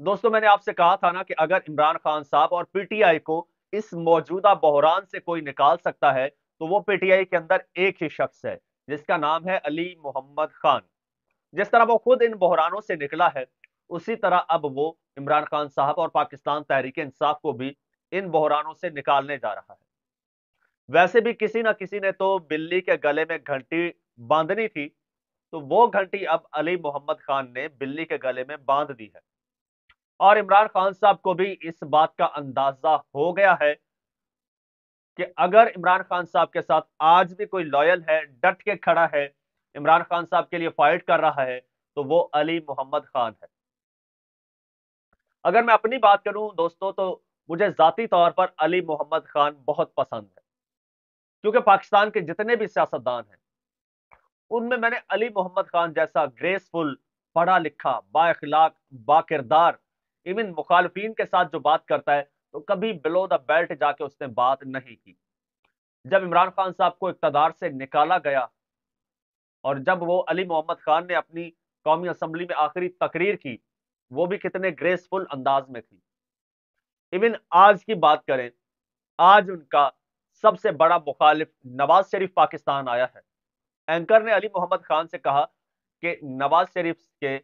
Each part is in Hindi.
दोस्तों, मैंने आपसे कहा था ना कि अगर इमरान खान साहब और पीटीआई को इस मौजूदा बहरान से कोई निकाल सकता है तो वो पीटीआई के अंदर एक ही शख्स है, जिसका नाम है अली मोहम्मद खान। जिस तरह वो खुद इन बहरानों से निकला है, उसी तरह अब वो इमरान खान साहब और पाकिस्तान तहरीक इंसाफ को भी इन बहरानों से निकालने जा रहा है। वैसे भी किसी ना किसी ने तो बिल्ली के गले में घंटी बांधनी थी तो वो घंटी अब अली मोहम्मद खान ने बिल्ली के गले में बाँध दी है। और इमरान खान साहब को भी इस बात का अंदाज़ा हो गया है कि अगर इमरान खान साहब के साथ आज भी कोई लॉयल है, डट के खड़ा है, इमरान खान साहब के लिए फाइट कर रहा है तो वो अली मोहम्मद खान है। अगर मैं अपनी बात करूँ दोस्तों तो मुझे जाती तौर पर अली मोहम्मद खान बहुत पसंद है, क्योंकि पाकिस्तान के जितने भी सियासतदान हैं, उनमें मैंने अली मोहम्मद खान जैसा ग्रेसफुल पढ़ा लिखा, बाखलाक, बाकिरदार इवन मुखालफी के साथ जो बात करता है तो कभी बिलो द बेल्ट जाके उसने बात नहीं की। जब इमरान खान साहब को इकतदार से निकाला गया और जब वो अली मोहम्मद खान ने अपनी कौमी असम्बली में आखिरी तकरीर की, वो भी कितने ग्रेसफुल अंदाज में थी। इवन आज की बात करें, आज उनका सबसे बड़ा मुखालिफ नवाज़ शरीफ पाकिस्तान आया है। एंकर ने अली मोहम्मद खान से कहा कि नवाज़ शरीफ के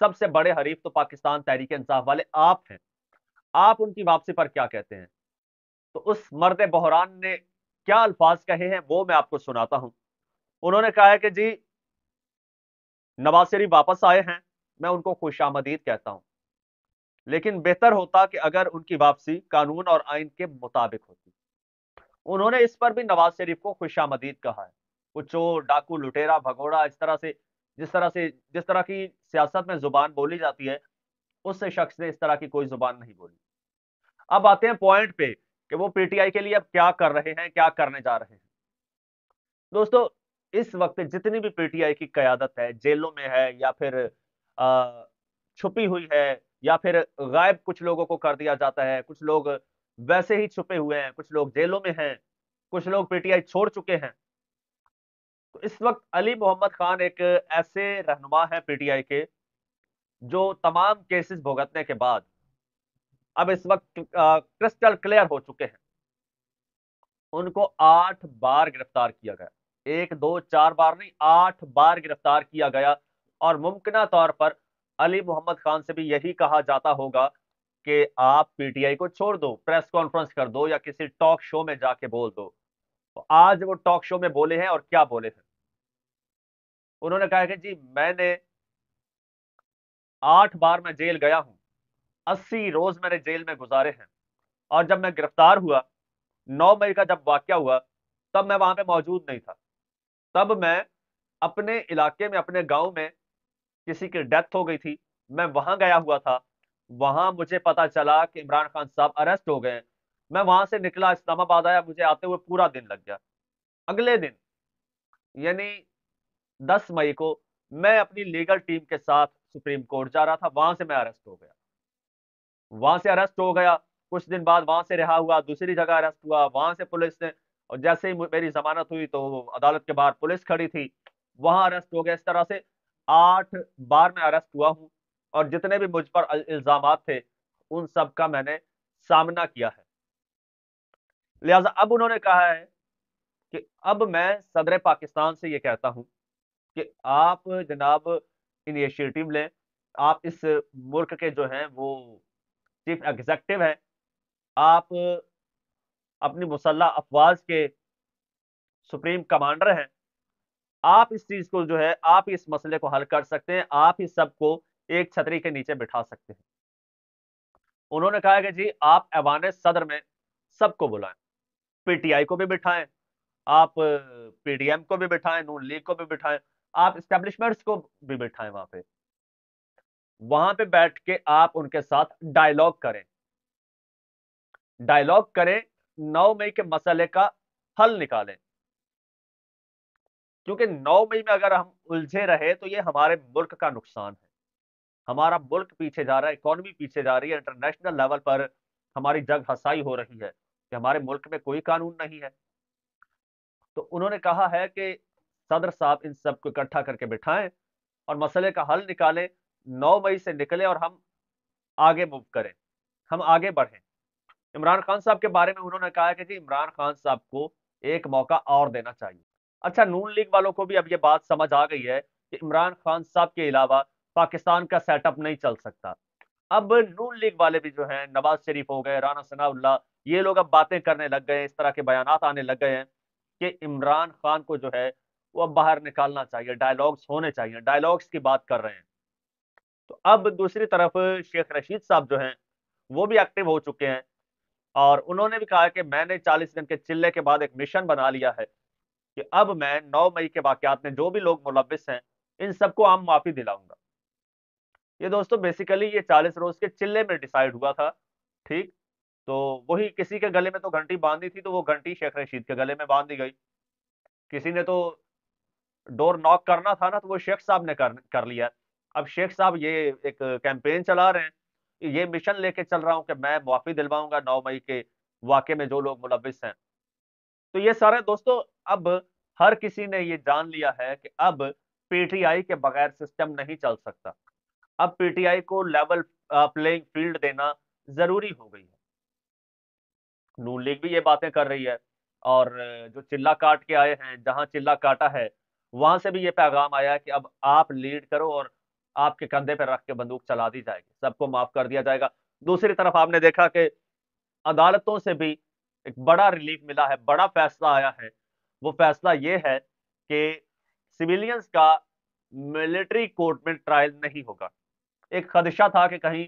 सबसे बड़े हरीफ तो पाकिस्तान तहरीक इंसाफ वाले आप हैं। आप उनकी वापसी पर क्या कहते हैं? तो उस मर्द बहरान ने क्या अल्फाज कहे हैं, वो मैं आपको सुनाता हूँ। उन्होंने कहा है कि जी, नवाज़ शरीफ वापस आए हैं, मैं उनको खुश आमदीद कहता हूँ। लेकिन बेहतर होता कि अगर उनकी वापसी कानून और आइन के मुताबिक होती। उन्होंने इस पर भी नवाज़ शरीफ को खुश आमदीद कहा है। वो चोर, डाकू, लुटेरा, भगोड़ा, इस तरह से जिस तरह से, जिस तरह की सियासत में ज़ुबान बोली जाती है, उस शख्स ने इस तरह की कोई ज़ुबान नहीं बोली। अब आते हैं पॉइंट पे कि वो पीटीआई के लिए अब क्या कर रहे हैं, क्या करने जा रहे हैं। दोस्तों, इस वक्त जितनी भी पीटीआई की क्यादत है, जेलों में है या फिर छुपी हुई है या फिर गायब कुछ लोगों को कर दिया जाता है, कुछ लोग वैसे ही छुपे हुए हैं, कुछ लोग जेलों में हैं, कुछ लोग पीटीआई छोड़ चुके हैं तो इस वक्त अली मोहम्मद खान एक ऐसे रहनुमा है पीटीआई के, जो तमाम केसेस भुगतने के बाद अब इस वक्त क्रिस्टल क्लियर हो चुके हैं। उनको आठ बार गिरफ़्तार किया गया। एक, दो, चार बार नहीं, आठ बार गिरफ़्तार किया गया। और मुमकिन तौर पर अली मोहम्मद खान से भी यही कहा जाता होगा कि आप पीटीआई को छोड़ दो, प्रेस कॉन्फ्रेंस कर दो या किसी टॉक शो में जाके बोल दो। तो आज वो टॉक शो में बोले हैं और क्या बोले हैं उन्होंने कहा कि जी, मैंने आठ बार मैं जेल गया हूँ। अस्सी रोज मैंने जेल में गुजारे हैं। और जब मैं गिरफ़्तार हुआ, नौ मई का जब वाक्य हुआ, तब मैं वहाँ पे मौजूद नहीं था। तब मैं अपने इलाके में, अपने गाँव में किसी की डेथ हो गई थी। मैं वहाँ गया हुआ था। वहाँ मुझे पता चला कि इमरान खान साहब अरेस्ट हो गए मैं वहाँ से निकला, इस्लामाबाद आया, मुझे आते हुए पूरा दिन लग गया। अगले दिन, यानी 10 मई को, मैं अपनी लीगल टीम के साथ सुप्रीम कोर्ट जा रहा था, वहाँ से मैं अरेस्ट हो गया। वहाँ से अरेस्ट हो गया, कुछ दिन बाद वहाँ से रिहा हुआ, दूसरी जगह अरेस्ट हुआ, वहाँ से पुलिस ने, और जैसे ही मेरी जमानत हुई तो अदालत के बाहर पुलिस खड़ी थी, वहाँ अरेस्ट हो गया। इस तरह से आठ बार मैं अरेस्ट हुआ हूँ, और जितने भी मुझ पर इल्ज़ाम थे, उन सब का मैंने सामना किया है। लिहाजा अब उन्होंने कहा है कि अब मैं सदर पाकिस्तान से ये कहता हूँ कि आप जनाब इनिशिएटिव लें। आप इस मुल्क के जो हैं, वो चीफ एग्जेक्टिव हैं। आप अपनी मुसल्ला अफवाज के सुप्रीम कमांडर हैं। आप इस चीज़ को जो है, आप इस मसले को हल कर सकते हैं। आप ही सबको एक छतरी के नीचे बिठा सकते हैं। उन्होंने कहा कि जी, आप ऐवान सदर में सबको बुलाएँ। पीटीआई को भी बिठाएँ, आप पीडीएम को भी बिठाएँ, नून लीग को भी बिठाएँ, आप स्टैब्लिशमेंट्स को भी बिठाएँ वहाँ पे। वहाँ पे बैठ के आप उनके साथ डायलॉग करें। डायलॉग करें, नौ मई के मसले का हल निकालें। क्योंकि नौ मई में अगर हम उलझे रहे तो ये हमारे मुल्क का नुकसान है। हमारा मुल्क पीछे जा रहा है, इकोनॉमी पीछे जा रही है, इंटरनेशनल लेवल पर हमारी जग हसाई हो रही है। कि हमारे मुल्क में कोई कानून नहीं है। तो उन्होंने कहा है कि सदर साहब इन सबको इकट्ठा करके बिठाएँ और मसले का हल निकालें, नौ मई से निकले और हम आगे मूव करें, हम आगे बढ़ें। इमरान खान साहब के बारे में उन्होंने कहा कि जी, इमरान खान साहब को एक मौका और देना चाहिए। अच्छा नून लीग वालों को भी अब ये बात समझ आ गई है कि इमरान खान साहब के अलावा पाकिस्तान का सेटअप नहीं चल सकता। अब नून लीग वाले भी जो हैं, नवाज़ शरीफ हो गए, राना सनाउल्ला, ये लोग अब बातें करने लग गए इस तरह के बयान आने लग गए हैं कि इमरान खान को जो है, वो अब बाहर निकालना चाहिए डायलॉग्स होने चाहिए डायलॉग्स की बात कर रहे हैं। तो अब दूसरी तरफ़ शेख रशीद साहब जो हैं, वो भी एक्टिव हो चुके हैं और उन्होंने भी कहा कि मैंने 40 दिन के चिल्ले के बाद एक मिशन बना लिया है कि अब मैं 9 मई के वाकयात में जो भी लोग मुलविस हैं, इन सबको आम माफ़ी दिलाऊँगा। ये दोस्तों बेसिकली ये 40 रोज के चिल्ले में डिसाइड हुआ था ठीक? तो वही किसी के गले में तो घंटी बांधी थी तो वो घंटी शेख रशीद के गले में बाँध गई। किसी ने तो डोर नॉक करना था ना तो वो शेख साहब ने कर, कर लिया। अब शेख साहब ये एक कैंपेन चला रहे हैं ये मिशन लेके चल रहा हूँ कि मैं मुआफी दिलवाऊँगा नौ मई के वाक़े में जो लोग मुलविस हैं। तो ये सारे दोस्तों अब हर किसी ने ये जान लिया है कि अब पीटीआई के बगैर सिस्टम नहीं चल सकता। अब पीटीआई को लेवल प्लेइंग फ़ील्ड देना ज़रूरी हो गई है। नून लीग भी ये बातें कर रही है और जो चिल्ला काट के आए हैं, जहाँ चिल्ला काटा है, वहाँ से भी ये पैगाम आया है कि अब आप लीड करो और आपके कंधे पर रख के बंदूक चला दी जाएगी। सबको माफ़ कर दिया जाएगा। दूसरी तरफ़ आपने देखा कि अदालतों से भी एक बड़ा रिलीफ मिला है, बड़ा फैसला आया है। वो फैसला ये है कि सिविलियंस का मिलिट्री कोर्ट में ट्रायल नहीं होगा। एक खदशा था कि कहीं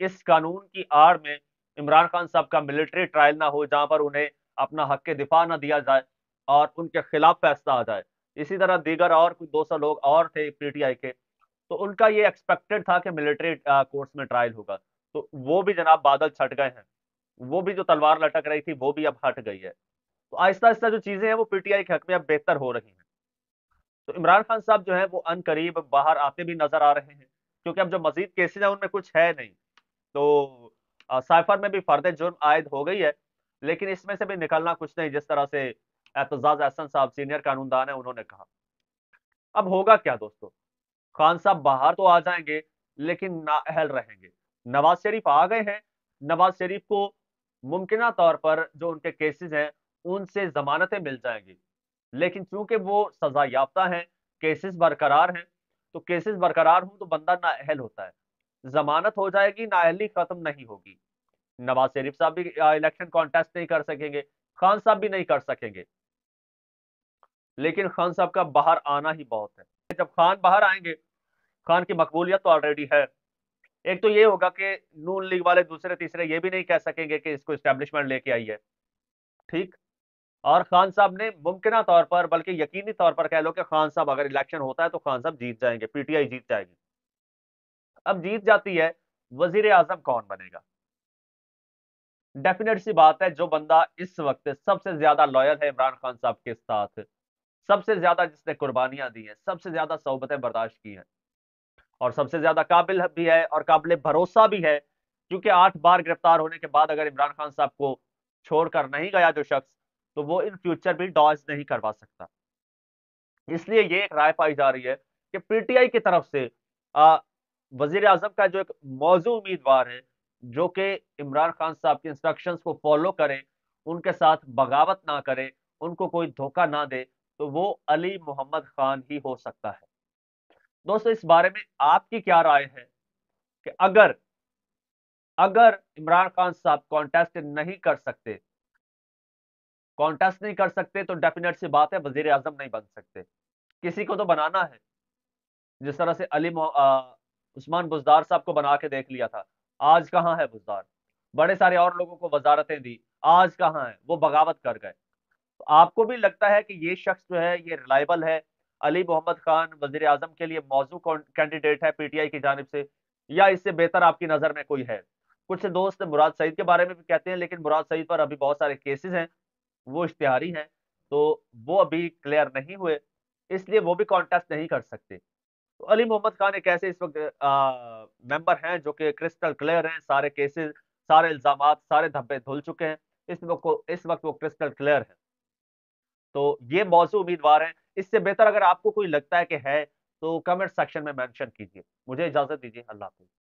इस कानून की आड़ में इमरान खान साहब का मिलिट्री ट्रायल ना हो, जहाँ पर उन्हें अपना हक के दिफा ना दिया जाए और उनके खिलाफ फैसला आ जाए। इसी तरह दीगर और कुछ दो सौ लोग और थे पीटीआई के। तो उनका ये एक्सपेक्टेड था कि मिलिट्री कोर्ट्स में ट्रायल होगा। तो वो भी जनाब बादल छट गए हैं। वो भी जो तलवार लटक रही थी, वो भी अब हट गई है। तो आहिस्ता आहिस्ता जो चीज़ें हैं, वो पीटीआई के हक में अब बेहतर हो रही हैं। तो इमरान खान साहब जो है, वो अन करीब बाहर आते भी नज़र आ रहे हैं। क्योंकि अब जो मजीद केसेज है, उनमें कुछ है नहीं। तो साइफर में भी फर्द जुर्म आयद हो गई है, लेकिन इसमें से भी निकलना कुछ नहीं, जिस तरह से एतजाज एहसन साहब सीनियर कानूनदान है, उन्होंने कहा। अब होगा क्या दोस्तों? खान साहब बाहर तो आ जाएँगे, लेकिन नाअहल रहेंगे। नवाज़ शरीफ आ गए हैं। नवाज़ शरीफ को मुमकिन तौर पर जो उनके केसेस हैं, उनसे जमानतें मिल जाएँगी। लेकिन चूँकि वो सजा याफ्ता हैं केसेस बरकरार हैं तो केसेस बरकरार हो तो बंदा नाअहल होता है। जमानत हो जाएगी, नाअहली खत्म नहीं होगी। नवाज़ शरीफ साहब भी इलेक्शन कॉन्टेस्ट नहीं कर सकेंगे, खान साहब भी नहीं कर सकेंगे। लेकिन खान साहब का बाहर आना ही बहुत है। जब खान बाहर आएँगे, खान की मकबूलियत तो ऑलरेडी है। एक तो ये होगा कि नून लीग वाले दूसरे तीसरे ये भी नहीं कह सकेंगे कि इसको स्टैब्लिशमेंट लेके आई है। ठीक? और खान साहब ने मुमकिन तौर पर, बल्कि यकीनी तौर पर कह लो कि खान साहब अगर इलेक्शन होता है तो खान साहब जीत जाएँगे, पीटीआई जीत जाएगी। अब जीत जाती है वज़ीर आज़म कौन बनेगा? डेफिनेट सी बात है, जो बंदा इस वक्त सबसे ज़्यादा लॉयल है इमरान खान साहब के साथ, सबसे ज़्यादा जिसने कुर्बानियाँ दी हैं, सबसे ज़्यादा सोबतें बर्दाश्त की हैं, और सबसे ज़्यादा काबिल भी है और काबिल भरोसा भी है, क्योंकि आठ बार गिरफ़्तार होने के बाद अगर इमरान खान साहब को छोड़कर नहीं गया जो शख्स तो वो इन फ्यूचर भी डॉज नहीं करवा सकता। इसलिए ये एक राय पाई जा रही है कि पीटीआई की तरफ़ से वज़ीर आज़म का जो एक मौजू उम्मीदवार है, जो कि इमरान खान साहब के इंस्ट्रक्शंस को फॉलो करें, उनके साथ बगावत ना करें, उनको कोई धोखा ना दे तो वो अली मोहम्मद खान ही हो सकता है। दोस्तों, इस बारे में आपकी क्या राय है कि अगर अगर इमरान खान साहब कॉन्टेस्ट नहीं कर सकते कॉन्टेस्ट नहीं कर सकते तो डेफिनेट सी बात है, वज़ीर आज़म नहीं बन सकते। किसी को तो बनाना है। जिस तरह से अली उस्मान बुजदार साहब को बना के देख लिया था। आज कहाँ है बुजदार? बड़े सारे और लोगों को वजारतें दी। आज कहाँ है? वो बगावत कर गए। तो आपको भी लगता है कि ये शख्स जो है, ये रिलायबल है? अली मोहम्मद खान वज़ीर आज़म के लिए मौजू कैंडिडेट है पीटीआई की जानब से? या इससे बेहतर आपकी नज़र में कोई है? कुछ दोस्त मुराद सईद के बारे में भी कहते हैं, लेकिन मुराद सईद पर अभी बहुत सारे केसेस हैं। वो इश्तिहारी हैं तो वो अभी क्लियर नहीं हुए, इसलिए वो भी कॉन्टेस्ट नहीं कर सकते। तो अली मोहम्मद खान एक ऐसे इस वक्त मेंबर हैं जो कि क्रिस्टल क्लियर हैं, सारे केसेस सारे इल्ज़ाम सारे धब्बे धुल चुके हैं, इस वक्त इस वक्त वो क्रिस्टल क्लियर है। तो ये मौजू उम्मीदवार हैं, इससे बेहतर अगर आपको कोई लगता है कि है तो कमेंट सेक्शन में मेंशन कीजिए। मुझे इजाज़त दीजिए, अल्लाह हाफिज।